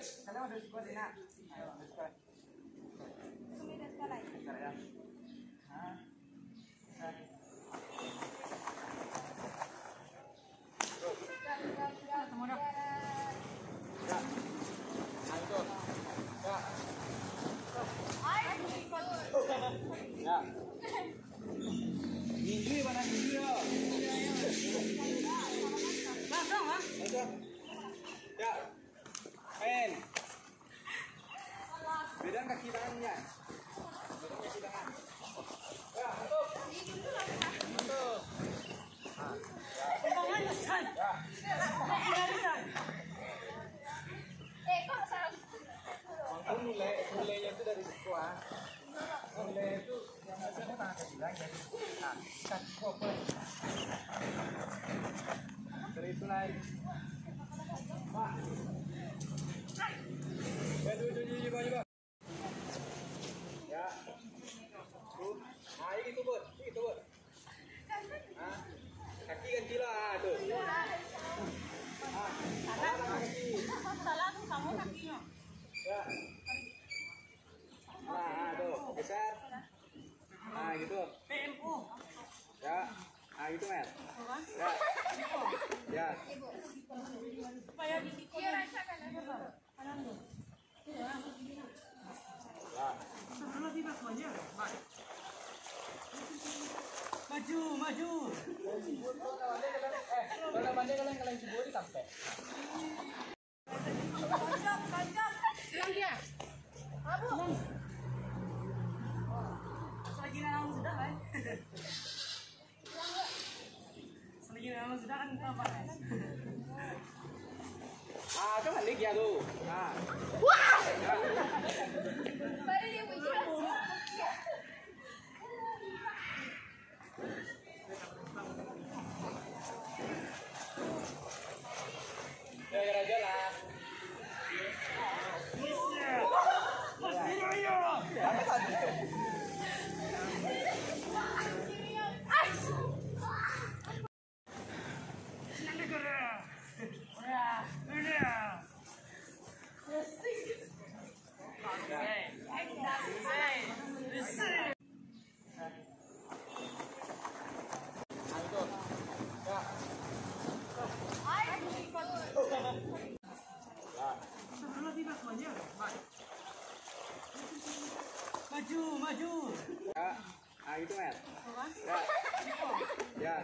现在我得过来拿，现在我得过来，准备得过来。过来呀，啊，来。走，站，站，站，怎么着？站，来坐，站，你，去吧，你去啊。来，上吧。来，上。Ya. Ya. Mangkuk nilai nilainya itu dari sekolah. Nilai itu yang nah. Pak. Ya, tuh, tuh, coba, coba. Ya. Tuh. Nah, ini tuh, Bud. Ini tuh, Bud. Nah, kaki ganti lah, tuh. Ah, tangan kaki. Ya. Nah, nah, tuh, geser. Nah, gitu. Ya. Nah, gitu, Mer. Ya. Ya. Ya. Maju, maju. Eh, kalau bandai kalian kalian sampai. Nama sudah kan apa? Ah, kan balik ya Ya. Maju, maju. Ya. Ah, itu, Mer. Ya. Ya.